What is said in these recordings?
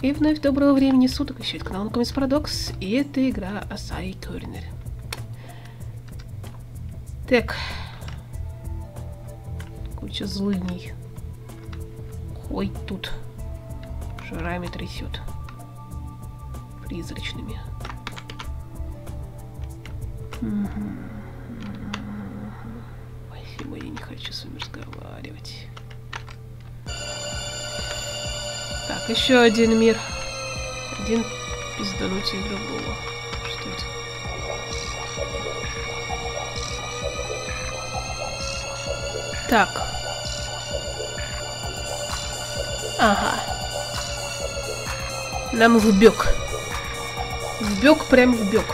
И вновь доброго времени суток, еще это канал Накомис Парадокс, и это игра Асай Корнер. Так. Куча злыдней. Ой, тут. Жирами трясет. Призрачными. Спасибо, я не хочу с вами разговаривать. Так, еще один мир. Один пизданутие другого. Что это? Так. Ага. Нам вбег. Вбег прям вбег.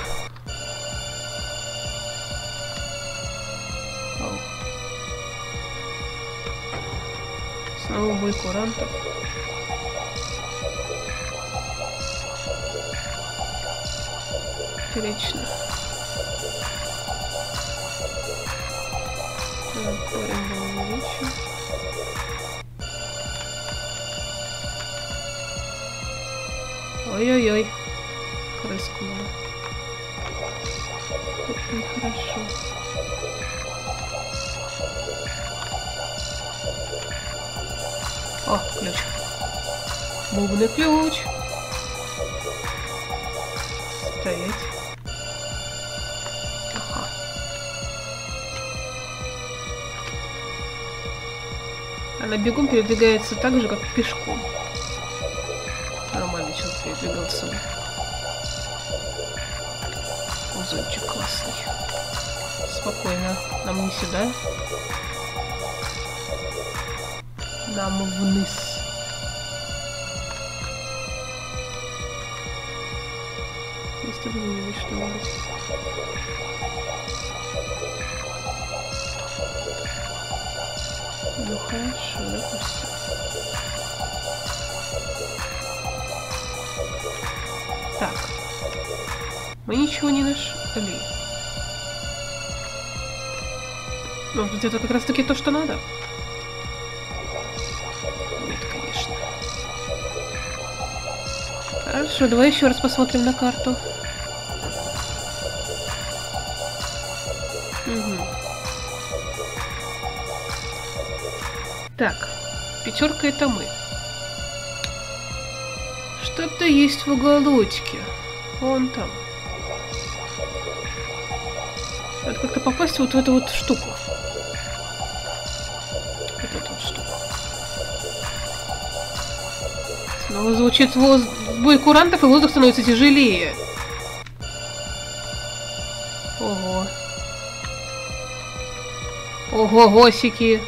Снова бой курантов. Отлично. Так, корень был увеличен. Ой-ой-ой. Крыску надо. Это нехорошо. О, ключ. Бубный ключ. Стоять. Она бегом передвигается так же, как пешком. Нормально человек передвигался. Узончик классный. Спокойно. Нам не сюда. Нам вниз. Где-нибудь что-нибудь? Ну хорошо, допустим. Так. Мы ничего не нашли. Может быть, это как раз таки то, что надо? Нет, конечно. Хорошо, давай еще раз посмотрим на карту. Так, пятерка это мы. Что-то есть в уголочке. Вон там. Надо как-то попасть вот в эту вот штуку. Вот эту вот штуку. Снова звучит воз... бой курантов, и воздух становится тяжелее. Ого. Ого, госики.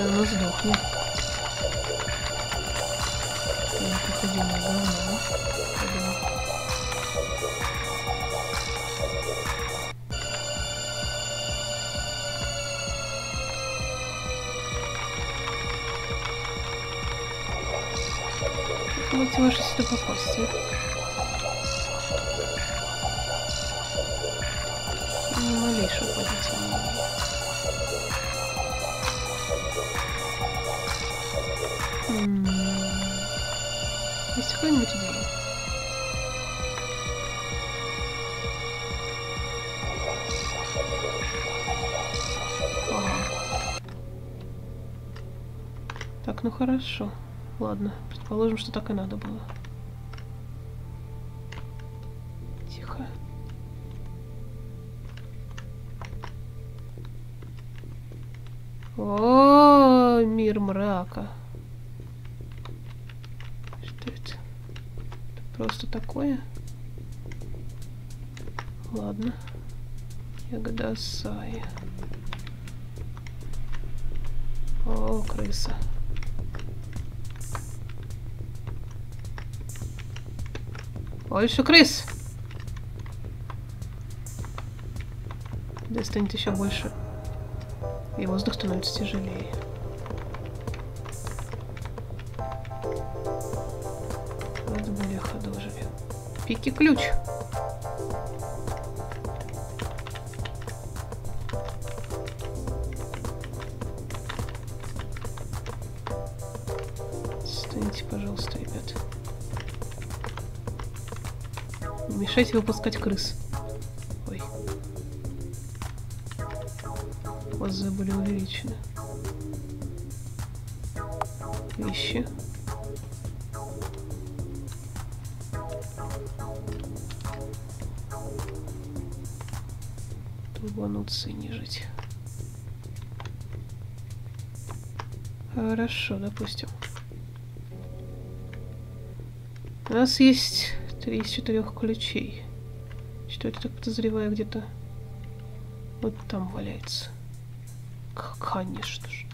Просто она сдохнет. Это ходимое говно. Ходимое. Как думаете, ваши сюда попасть, а? Ни малейшего понятия М, Есть какая-нибудь идея? Ага. Так, ну хорошо. Ладно, предположим, что так и надо было. Тихо. О, мир мрака. Что это? Это просто такое? Ладно. Ягода Асая. О, крыса. Больше крыс! Да станет еще больше. И воздух становится тяжелее. выхода уже. Пики ключ. Стойте, пожалуйста, ребят. Не мешайте выпускать крыс. Ой. Глаза были увеличены. Вещи. Тубануться и не жить. Хорошо, допустим. У нас есть три из четырех ключей. Что это так подозреваю где-то вот там валяется. Конечно же.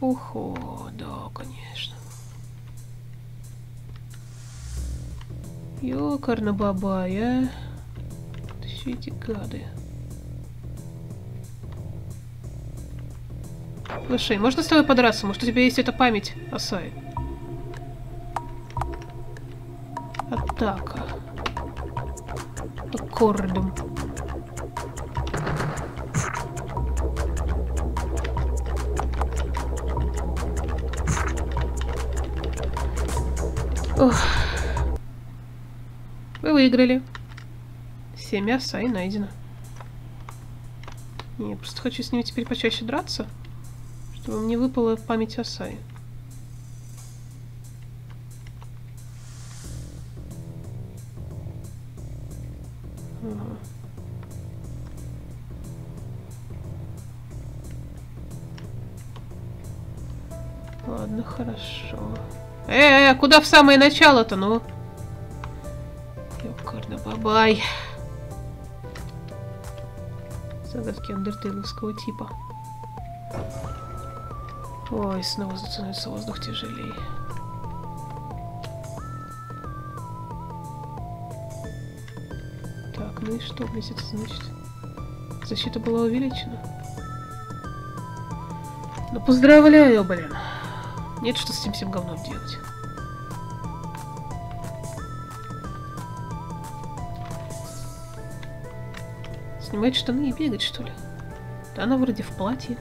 Охо, да, конечно. Ёкарна бабая. Все эти гады. Слушай, можно с тобой подраться? Может, у тебя есть эта память, Асай? Атака. Аккордом. Ох. Вы выиграли. Семя Асай найдено. Не, просто хочу с ними теперь почаще драться. Чтобы мне выпала память о Сае. Ага. Ладно, хорошо. Э, -э, куда в самое начало-то, ну? Бабай. Загадки андертейловского типа. Ой, снова становится воздух тяжелее. Так, ну и что, блядь, это значит? Защита была увеличена. Ну, поздравляю, блин. Нет, что с этим всем говном делать. Снимать штаны и бегать, что ли? Да она вроде в платье.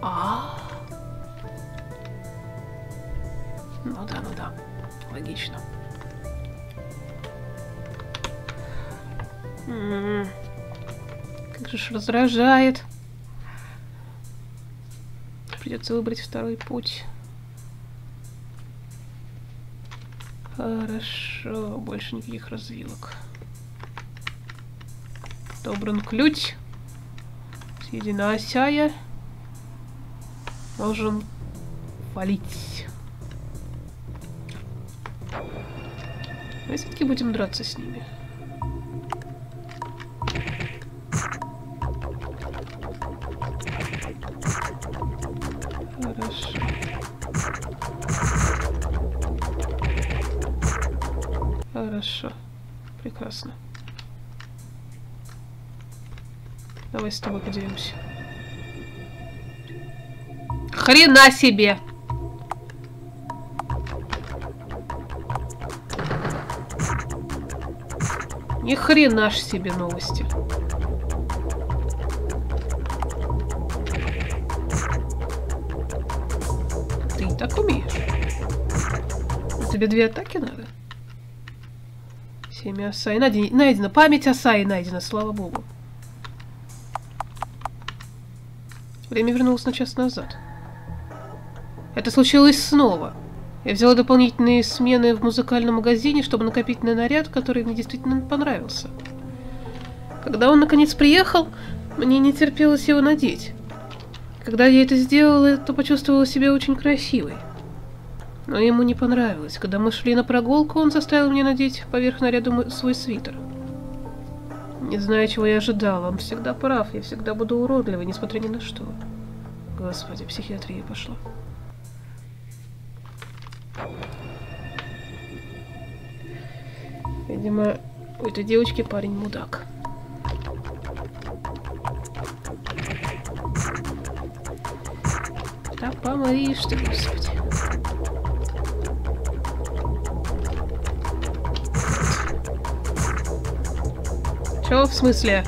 А, Ну да, ну да. Логично. М -м -м. Как же ж раздражает. Придется выбрать второй путь. Хорошо, больше никаких развилок. Добран ключ. Съедена осяя должен валить. Мы все-таки будем драться с ними. Хорошо. Прекрасно. Давай с тобой поделимся. Хрена себе! Ни хрена ж себе новости. Ты так умеешь. Тебе две атаки надо? Семя Асаи найдено. Память Асаи найдена, слава богу. Время вернулось на час назад. Это случилось снова. Я взяла дополнительные смены в музыкальном магазине, чтобы накопить на наряд, который мне действительно понравился. Когда он наконец приехал, мне не терпелось его надеть. Когда я это сделала, то почувствовала себя очень красивой. Но ему не понравилось. Когда мы шли на прогулку, он заставил меня надеть поверх наряда свой свитер. Не знаю, чего я ожидала. Он всегда прав. Я всегда буду уродливой, несмотря ни на что. Господи, психиатрия пошла. Видимо, у этой девочки парень мудак. Да поморишь ты, господи. Чё в смысле?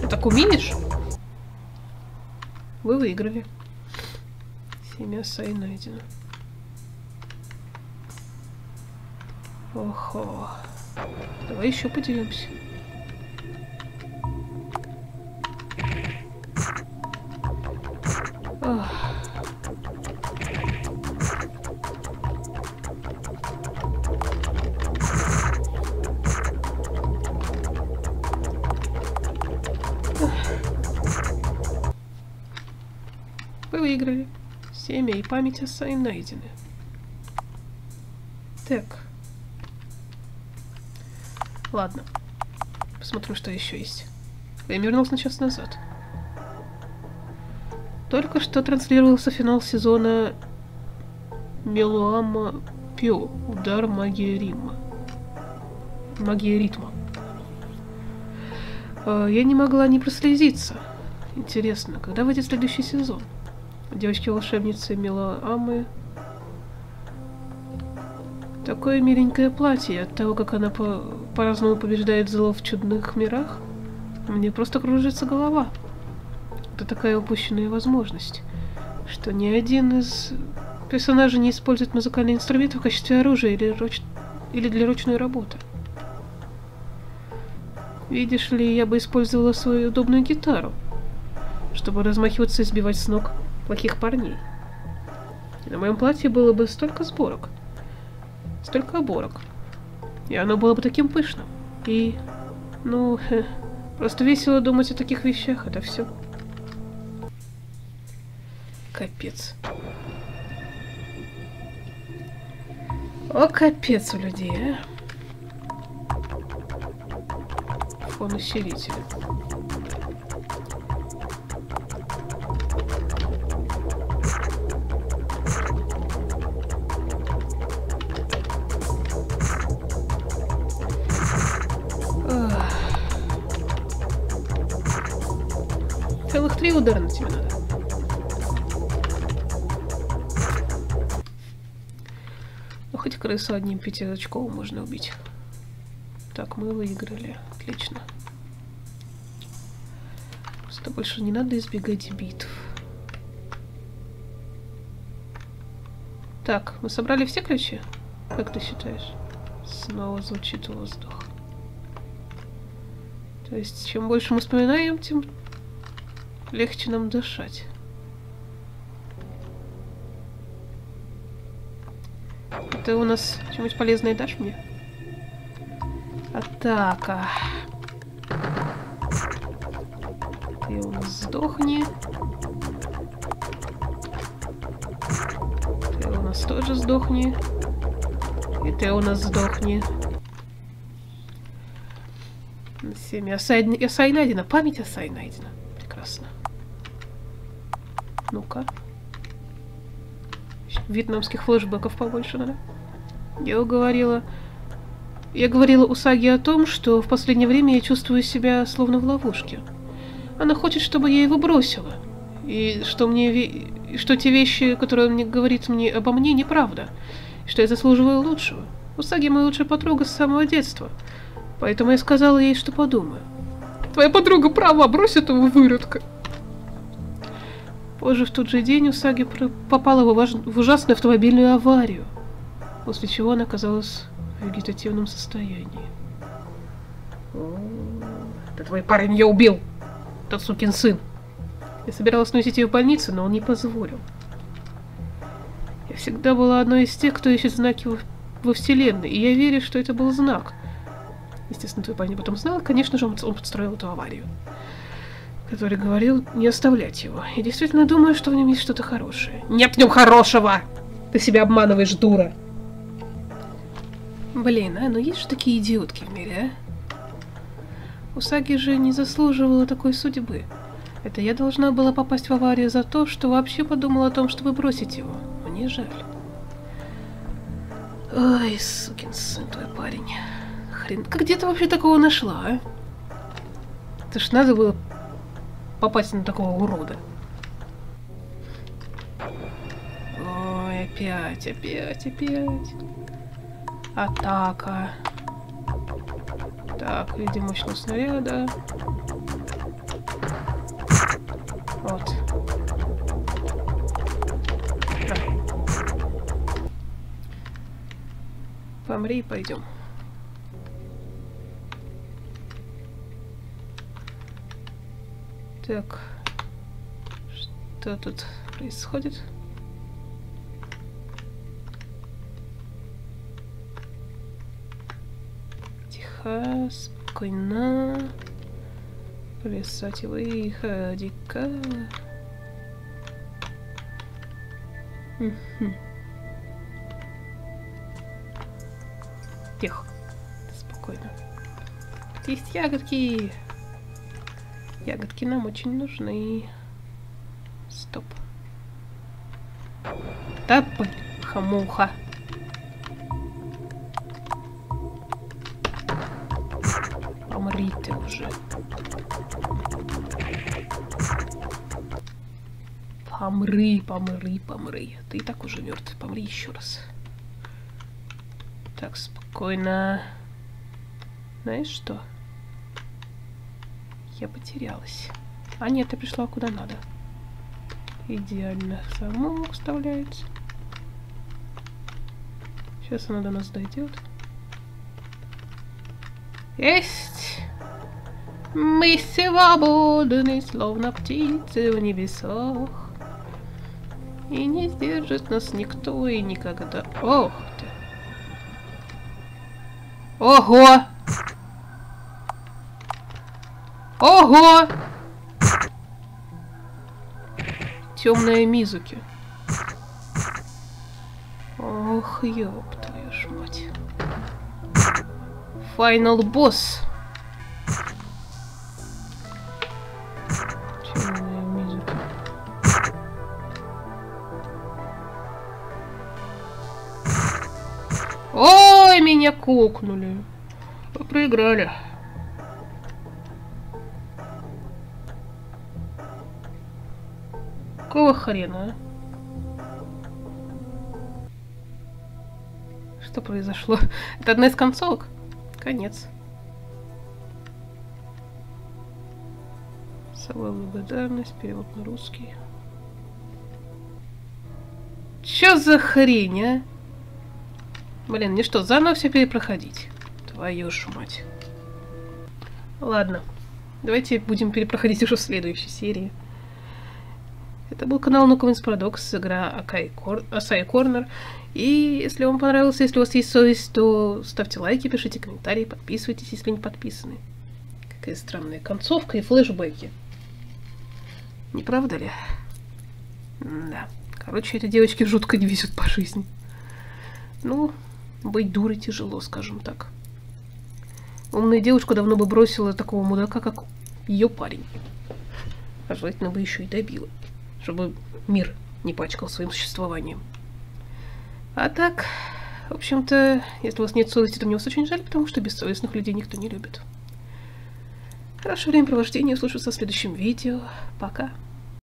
Ты так умеешь? Вы выиграли. Семя Сай найдено. Охо. Давай еще поделимся. Ах. Выиграли. Семя и память о Сай найдены. Так. Ладно. Посмотрим, что еще есть. Я вернулся на час назад. Только что транслировался финал сезона Мелуама Пио. Удар магии Рима. Магия ритма. А, я не могла не прослезиться. Интересно, когда выйдет следующий сезон? Девочки-волшебницы Мелуамы Такое миленькое платье от того, как она по- по-разному побеждает зло в чудных мирах. Мне просто кружится голова. Это такая упущенная возможность, что ни один из персонажей не использует музыкальный инструмент в качестве оружия или, руч... или для ручной работы. Видишь ли, я бы использовала свою удобную гитару, чтобы размахиваться и сбивать с ног плохих парней. И на моем платье было бы столько сборок столько оборок. И оно было бы таким пышным. И, ну, хе, просто весело думать о таких вещах, это все. Капец. О, капец у людей, а. Фон усилителя. Целых три удара на тебе надо. Ну, хоть крысу одним пятиочковым можно убить. Так, мы выиграли. Отлично. Просто больше не надо избегать битв. Так, мы собрали все ключи? Как ты считаешь? Снова звучит воздух. То есть, чем больше мы вспоминаем, тем легче нам дышать. Ты у нас что-нибудь полезное дашь мне? Атака. Ты у нас сдохни. Ты у нас тоже сдохни. И ты у нас сдохни. Семя Асай, Асай найдена. Память Асай найдена. Прекрасно. Ну-ка. Вьетнамских флешбеков побольше надо. Я говорила... Я говорила Усаги о том, что в последнее время я чувствую себя словно в ловушке. Она хочет, чтобы я его бросила. И что мне... И что те вещи, которые он мне говорит мне обо мне, неправда. И что я заслуживаю лучшего. Усаги моя лучшая подруга с самого детства. Поэтому я сказала ей, что подумаю. Твоя подруга права, брось этого выродка. Позже в тот же день Усаги попала в, ужасную автомобильную аварию, после чего она оказалась в вегетативном состоянии. Это твой парень ее убил, тот сукин сын. Я собиралась носить ее в больницу, но он не позволил. Я всегда была одной из тех, кто ищет знаки во, во Вселенной, и я верю, что это был знак. Естественно, твой парень потом знал, конечно же, он, он подстроил эту аварию который говорил не оставлять его. И действительно думаю, что в нем есть что-то хорошее. Нет в нем хорошего! Ты себя обманываешь, дура! Блин, а, ну есть же такие идиотки в мире, а? Усаги же не заслуживала такой судьбы. Это я должна была попасть в аварию за то, что вообще подумала о том, чтобы бросить его. Мне жаль. Ой, сукин сын твой парень. Хрен, как где ты вообще такого нашла, а? Это ж надо было попасть на такого урода. Ой, опять, опять, опять. Атака. Так, видим мощного снаряда. Вот. Помри и пойдем. Так. Что тут происходит? Тихо, спокойно. Плясать выходи-ка. Тихо. Спокойно. Есть ягодки. Ягодки нам очень нужны. Стоп. Да, хамуха. Помри ты уже. Помри, помри, помри. Ты и так уже мертв. Помри еще раз. Так, спокойно. Знаешь что? Я потерялась. А нет, я пришла куда надо. Идеально. Замок вставляется. Сейчас она до нас дойдет. Есть! Мы свободны, словно птицы в небесах. И не сдержит нас никто и никогда. Ох ты! Ого! Ого! Темная Мизуки. Ох, ёб твою ж мать. Файнал босс. Ой, меня кокнули. Проиграли. Какого хрена? Что произошло? Это одна из концовок? Конец. Сова благодарность, перевод на русский. Чё за хрень, а? Блин, мне что, заново все перепроходить? Твою ж мать. Ладно. Давайте будем перепроходить уже в следующей серии. Это был канал No Comments Paradox, игра. Асай Корнер. И если вам понравилось, если у вас есть совесть, то ставьте лайки, пишите комментарии, подписывайтесь, если не подписаны. Какая странная концовка и флешбеки. Не правда ли? Да. Короче, эти девочки жутко не везет по жизни. Ну, быть дурой тяжело, скажем так. Умная девушка давно бы бросила такого мудака, как ее парень. А желательно бы еще и добила чтобы мир не пачкал своим существованием. А так, в общем-то, если у вас нет совести, то мне вас очень жаль, потому что бессовестных людей никто не любит. Хорошего времяпровождения, услышимся в следующем видео. Пока.